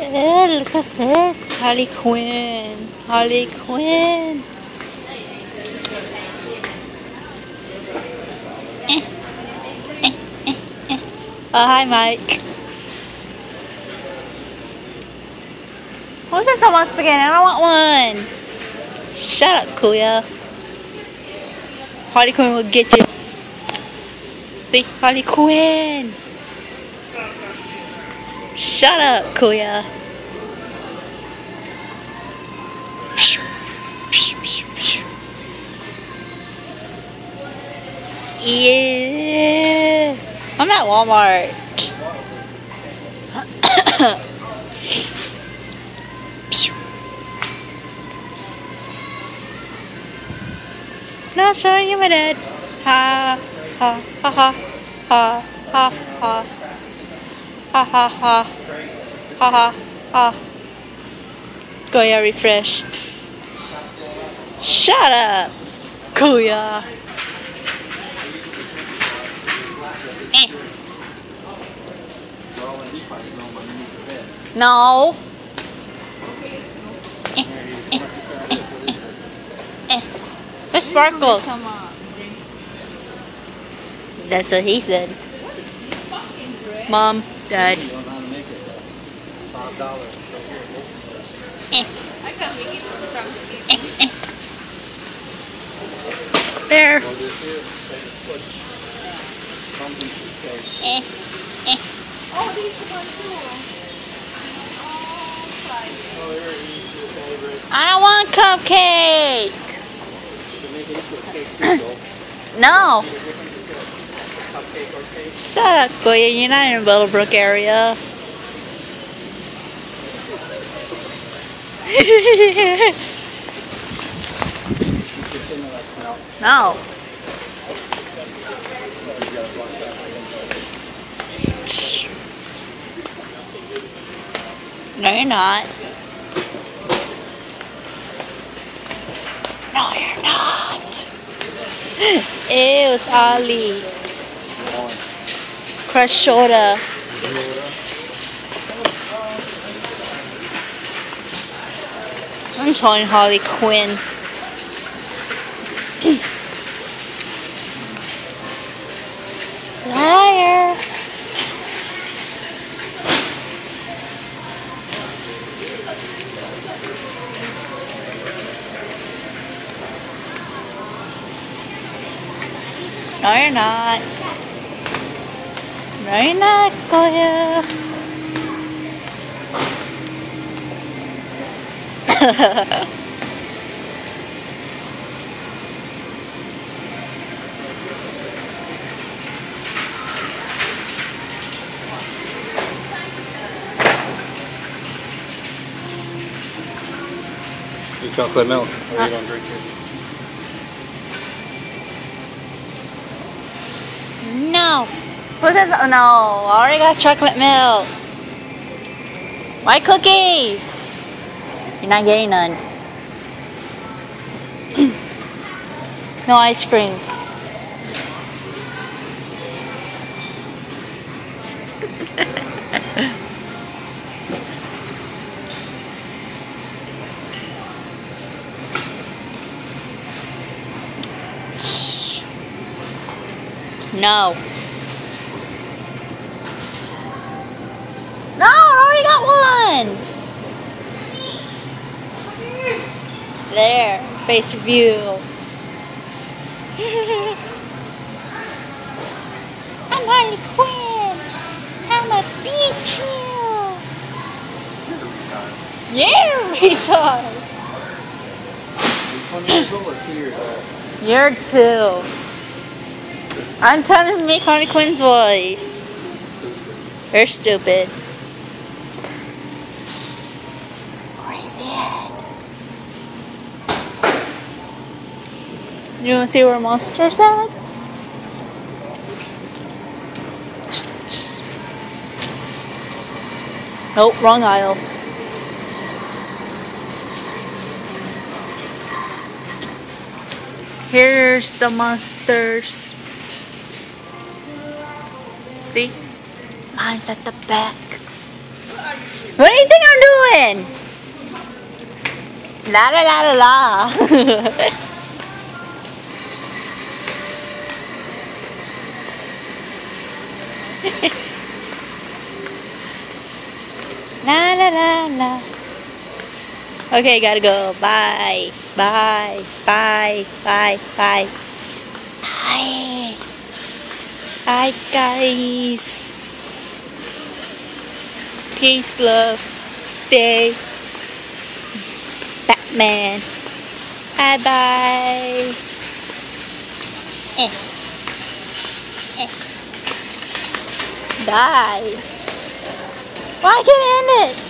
Eh, look at this. Harley Quinn. Harley Quinn. Oh, hi, Mike. Who said someone spaghetti? I don't want one. Shut up, Kuya. Harley Quinn will get you. See, Harley Quinn. Shut up, Kuya. Yeah. I'm at Walmart. Not showing you my dad. Ha ha ha ha ha ha ha ha ha ha ha ha ha. Goya refresh. Shut up, Goya. Eh. No. Eh, eh, eh, eh, sparkle. That's what he said. Mom, Dud. Eh. Eh, eh. there. Oh, these are. I don't want cupcake. no. Shut up, Goya. You're not in Willowbrook area. no. No, you're not. No, you're not. Ew, it's Aly. Crush shoulder. I'm calling Harley Quinn. Liar. No, you're not. No, you're not, Goya. Your chocolate milk. Or you don't drink it. no. Who says, oh, no, I already got chocolate milk. White cookies. You're not getting none. no ice cream. No, got. There, face review. I'm Harley Quinn. I'm a beach Yeah, retard. You're two. I'm telling to make Harley Quinn's voice. You're stupid. You wanna see where monster's at? Nope, wrong aisle. Here's the monsters. See? Mine's at the back. What do you think I'm doing? La la la la la. la la la la. Okay, gotta go. Bye. Bye. Bye. Bye. Bye. Bye. Bye, guys. Peace, love. Stay. Batman. Bye bye. Eh. Die. Why can't I end it?